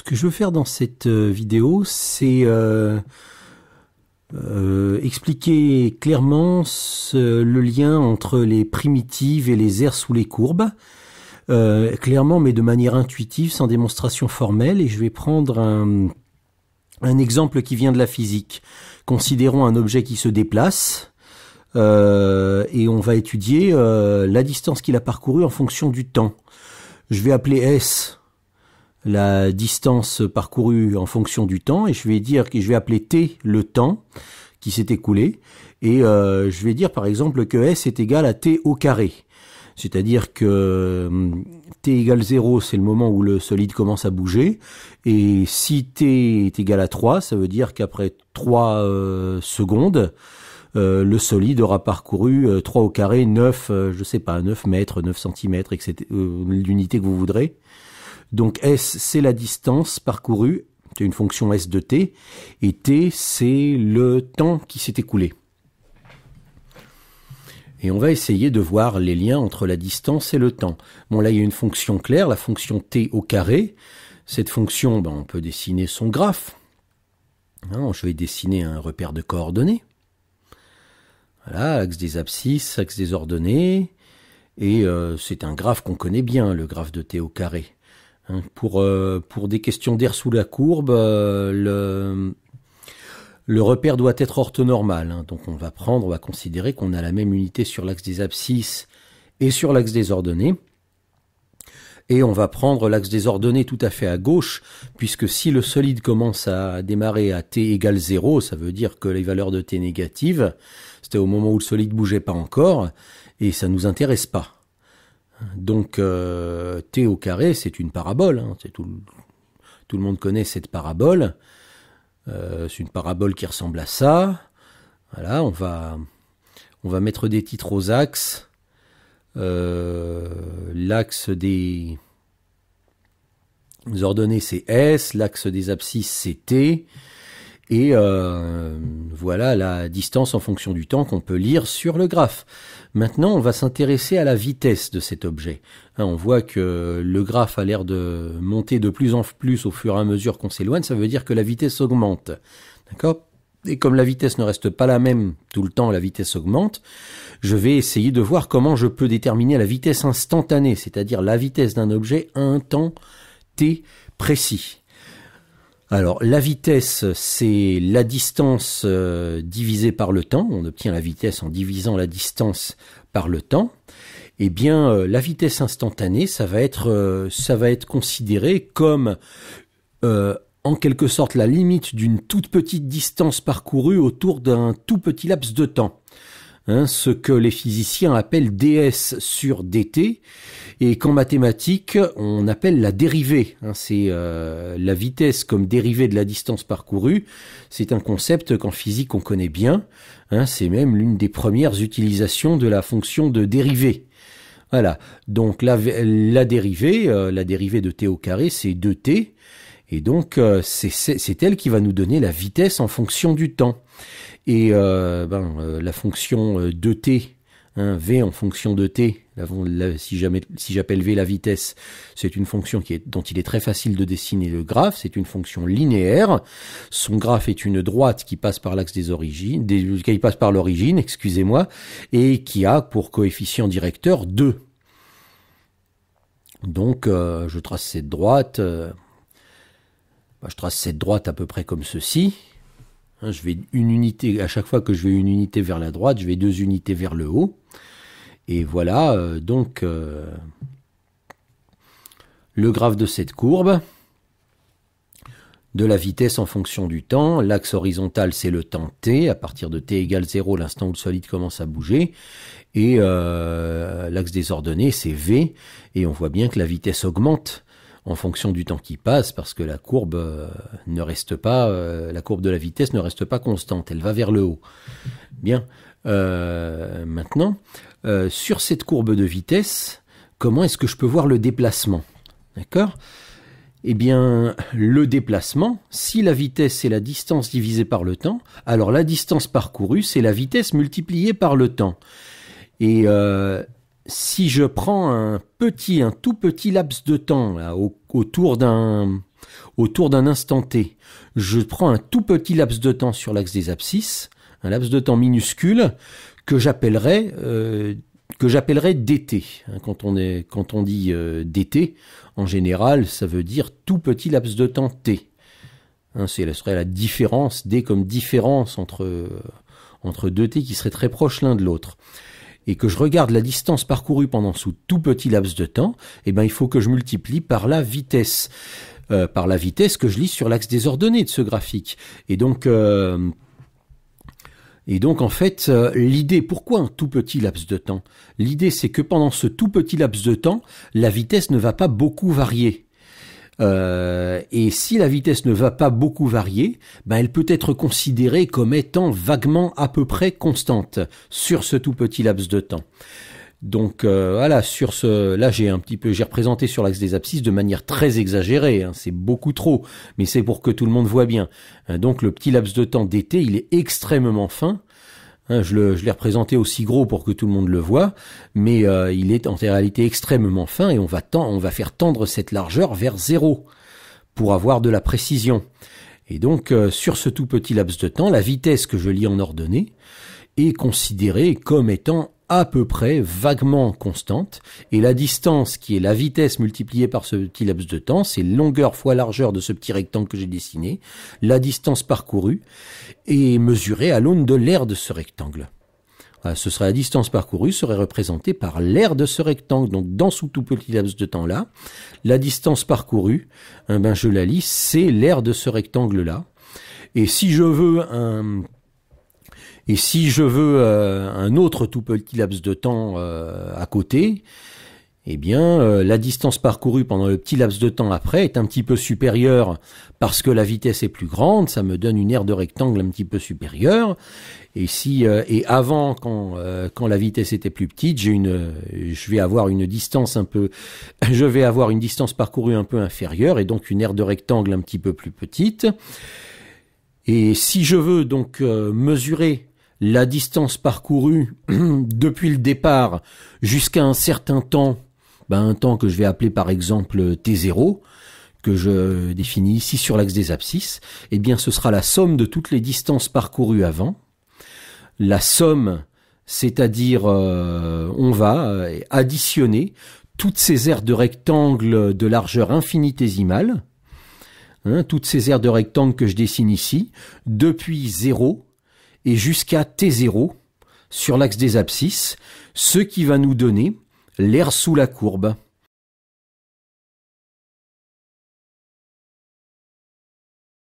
ce que je veux faire dans cette euh, vidéo, c'est euh, euh, expliquer clairement le lien entre les primitives et les aires sous les courbes, clairement mais de manière intuitive, sans démonstration formelle, et je vais prendre un, un exemple qui vient de la physique. Considérons un objet qui se déplace, et on va étudier la distance qu'il a parcourue en fonction du temps. Je vais appeler S la distance parcourue en fonction du temps et je vais dire que je vais appeler t le temps qui s'est écoulé et euh, je vais dire par exemple que s est égal à t au carré. C'est-à-dire que hum, t égale 0, c'est le moment où le solide commence à bouger. Et si t est égal à 3, ça veut dire qu'après 3 euh, secondes, euh, le solide aura parcouru 3 au carré, 9, je sais pas, 9 mètres, 9 centimètres, etc. l'unité que vous voudrez. Donc S, c'est la distance parcourue, c'est une fonction S de t, et t, c'est le temps qui s'est écoulé. Et on va essayer de voir les liens entre la distance et le temps. Bon, là, il y a une fonction claire, la fonction t au carré. Cette fonction, ben, on peut dessiner son graphe. Hein, je vais dessiner un repère de coordonnées. Voilà, axe des abscisses, axe des ordonnées. Et euh, c'est un graphe qu'on connaît bien, le graphe de t au carré. Hein, pour, euh, pour des questions d'air sous la courbe, euh, le, repère doit être orthonormal. Hein. donc on va prendre, on va considérer qu'on a la même unité sur l'axe des abscisses et sur l'axe des ordonnées. Et on va prendre l'axe des ordonnées tout à fait à gauche, puisque si le solide commence à démarrer à t égale 0, ça veut dire que les valeurs de t négatives, c'était au moment où le solide bougeait pas encore, et ça nous intéresse pas. Donc euh, t au carré, c'est une parabole. Hein, tout, le monde connaît cette parabole. Euh, c'est une parabole qui ressemble à ça. Voilà, on va, on va mettre des titres aux axes. Euh, l'axe des ordonnées, c'est S. L'axe des abscisses, c'est T. Et euh, voilà la distance en fonction du temps qu'on peut lire sur le graphe. Maintenant, on va s'intéresser à la vitesse de cet objet. Hein, on voit que le graphe a l'air de monter de plus en plus au fur et à mesure qu'on s'éloigne. Ça veut dire que la vitesse augmente. D'accord? Et comme la vitesse ne reste pas la même tout le temps, la vitesse augmente, je vais essayer de voir comment je peux déterminer la vitesse instantanée, c'est-à-dire la vitesse d'un objet à un temps t précis. Alors la vitesse, c'est la distance euh, divisée par le temps. On obtient la vitesse en divisant la distance par le temps. Eh bien, euh, la vitesse instantanée, ça va être, euh, ça va être considéré comme en quelque sorte la limite d'une toute petite distance parcourue autour d'un tout petit laps de temps. Hein, ce que les physiciens appellent ds sur dt, et qu'en mathématiques on appelle la dérivée. Hein, c'est euh, la vitesse comme dérivée de la distance parcourue. C'est un concept qu'en physique on connaît bien. Hein, c'est même l'une des premières utilisations de la fonction de dérivée. Voilà. Donc la, dérivée, euh, la dérivée de t au carré, c'est 2t. Et donc euh, c'est elle qui va nous donner la vitesse en fonction du temps. Et euh, ben, euh, la fonction euh, de t, hein, v en fonction de t, si jamais si j'appelle v la vitesse, c'est une fonction qui est, dont il est très facile de dessiner le graphe. C'est une fonction linéaire. Son graphe est une droite qui passe par l'axe des origines, qui passe par l'origine, excusez-moi, et qui a pour coefficient directeur 2. Donc je trace cette droite. Ben, je trace cette droite à peu près comme ceci. Hein, je vais une unité, à chaque fois que je vais une unité vers la droite, je vais deux unités vers le haut. Et voilà euh, donc euh, le graphe de cette courbe de la vitesse en fonction du temps. L'axe horizontal, c'est le temps t. À partir de t égale 0, l'instant où le solide commence à bouger. Et euh, l'axe des ordonnées, c'est v. Et on voit bien que la vitesse augmente en fonction du temps qui passe, parce que la courbe euh, ne reste pas, euh, la courbe de la vitesse ne reste pas constante, elle va vers le haut. Bien. Euh, maintenant, sur cette courbe de vitesse, comment est-ce que je peux voir le déplacement? D'accord? Eh bien, le déplacement, si la vitesse c'est la distance divisée par le temps, alors la distance parcourue c'est la vitesse multipliée par le temps. Et si je prends un petit, un tout petit laps de temps autour d'un autour d'un instant t, je prends un tout petit laps de temps sur l'axe des abscisses, un laps de temps minuscule que j'appellerai euh, j'appellerais dt. Hein, quand on dit euh, dt, en général, ça veut dire tout petit laps de temps t. Hein, c'est serait la différence d comme différence entre entre deux t qui seraient très proches l'un de l'autre et que je regarde la distance parcourue pendant ce tout petit laps de temps, eh ben il faut que je multiplie par la vitesse, euh, par la vitesse que je lis sur l'axe des ordonnées de ce graphique. Et donc euh, donc en fait, euh, l'idée, pourquoi un tout petit laps de temps? L'idée c'est que pendant ce tout petit laps de temps, la vitesse ne va pas beaucoup varier. Euh, et si la vitesse ne va pas beaucoup varier, ben elle peut être considérée comme étant vaguement à peu près constante sur ce tout petit laps de temps. Donc euh, voilà, sur ce, là j'ai un petit peu, j'ai représenté sur l'axe des abscisses de manière très exagérée. Hein, c'est beaucoup trop, mais c'est pour que tout le monde voit bien. Hein, donc le petit laps de temps d'été, il est extrêmement fin. Hein, je, l'ai représenté aussi gros pour que tout le monde le voit, mais euh, il est en réalité extrêmement fin et on va, faire tendre cette largeur vers zéro pour avoir de la précision. Et donc euh, sur ce tout petit laps de temps, la vitesse que je lis en ordonnée est considérée comme étant à peu près vaguement constante, et la distance qui est la vitesse multipliée par ce petit laps de temps, c'est longueur fois largeur de ce petit rectangle que j'ai dessiné, la distance parcourue, est mesurée à l'aune de l'aire de ce rectangle. ce serait la distance parcourue serait représentée par l'aire de ce rectangle. Donc dans ce tout petit laps de temps là, la distance parcourue, eh ben je la lis, c'est l'aire de ce rectangle là. Et si je veux un et si je veux euh, un autre tout petit laps de temps euh, à côté, eh bien, euh, la distance parcourue pendant le petit laps de temps après est un petit peu supérieure parce que la vitesse est plus grande, ça me donne une aire de rectangle un petit peu supérieure. Et si et avant, quand quand la vitesse était plus petite, j'ai une, je vais avoir une distance un peu, je vais avoir une distance parcourue un peu inférieure et donc une aire de rectangle un petit peu plus petite. Et si je veux donc mesurer la distance parcourue depuis le départ jusqu'à un certain temps, ben un temps que je vais appeler par exemple T0, que je définis ici sur l'axe des abscisses, eh bien ce sera la somme de toutes les distances parcourues avant. La somme, c'est-à-dire euh, on va euh, additionner toutes ces aires de rectangle de largeur infinitésimale, hein, toutes ces aires de rectangle que je dessine ici, depuis 0 et jusqu'à T0 sur l'axe des abscisses, ce qui va nous donner l'air sous la courbe.